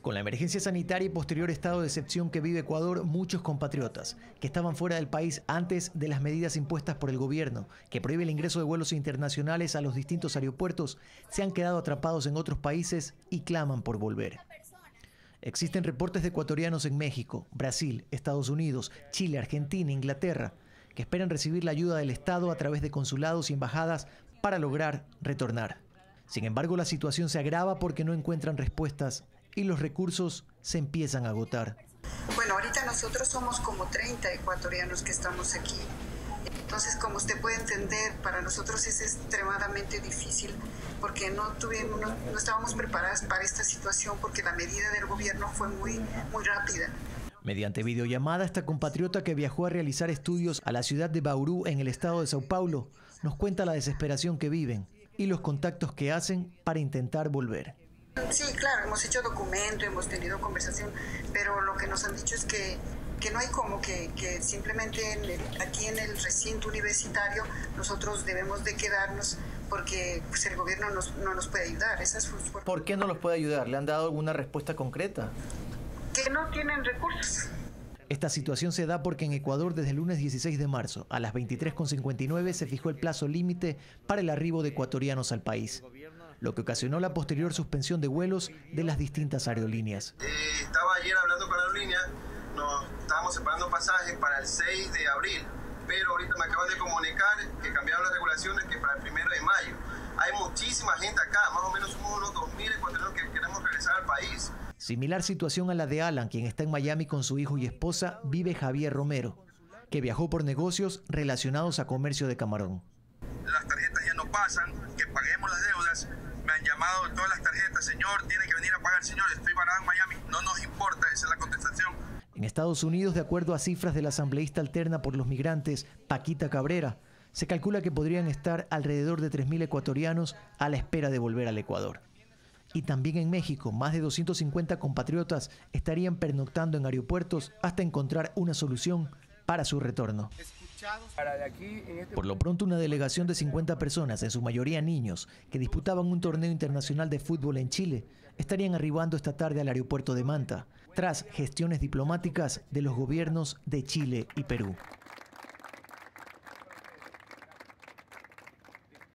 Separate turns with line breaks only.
Con la emergencia sanitaria y posterior estado de excepción que vive Ecuador, muchos compatriotas que estaban fuera del país antes de las medidas impuestas por el gobierno, que prohíbe el ingreso de vuelos internacionales a los distintos aeropuertos, se han quedado atrapados en otros países y claman por volver. Existen reportes de ecuatorianos en México, Brasil, Estados Unidos, Chile, Argentina, Inglaterra, que esperan recibir la ayuda del Estado a través de consulados y embajadas para lograr retornar. Sin embargo, la situación se agrava porque no encuentran respuestas y los recursos se empiezan a agotar.
Bueno, ahorita nosotros somos como 30 ecuatorianos que estamos aquí. Entonces, como usted puede entender, para nosotros es extremadamente difícil porque no, tuvimos, no, estábamos preparados para esta situación porque la medida del gobierno fue muy, muy rápida.
Mediante videollamada, esta compatriota que viajó a realizar estudios a la ciudad de Bauru en el estado de Sao Paulo nos cuenta la desesperación que viven y los contactos que hacen para intentar volver.
Sí, claro, hemos hecho documento, hemos tenido conversación, pero lo que nos han dicho es que, que no hay como que, que simplemente aquí en el recinto universitario nosotros debemos de quedarnos porque pues, el gobierno no nos puede ayudar. Esa es
¿Por qué no los puede ayudar? ¿Le han dado alguna respuesta concreta?
Que no tienen recursos.
Esta situación se da porque en Ecuador desde el lunes 16 de marzo a las 23.59 se fijó el plazo límite para el arribo de ecuatorianos al país, lo que ocasionó la posterior suspensión de vuelos de las distintas aerolíneas.
Eh, estaba ayer hablando con la aerolínea, nos estábamos separando pasajes para el 6 de abril, pero ahorita me acaban de comunicar que cambiaron las regulaciones que para el 1 de mayo.
Similar situación a la de Alan, quien está en Miami con su hijo y esposa, vive Javier Romero, que viajó por negocios relacionados a comercio de camarón.
Las tarjetas ya no pasan, que paguemos las deudas. Me han llamado todas las tarjetas, señor, tiene que venir a pagar, señor, estoy parado en Miami. No nos importa, esa es la contestación.
En Estados Unidos, de acuerdo a cifras de la asambleísta alterna por los migrantes, Paquita Cabrera, se calcula que podrían estar alrededor de 3.000 ecuatorianos a la espera de volver al Ecuador. Y también en México, más de 250 compatriotas estarían pernoctando en aeropuertos hasta encontrar una solución para su retorno. Por lo pronto, una delegación de 50 personas, en su mayoría niños, que disputaban un torneo internacional de fútbol en Chile, estarían arribando esta tarde al aeropuerto de Manta, tras gestiones diplomáticas de los gobiernos de Chile y Perú.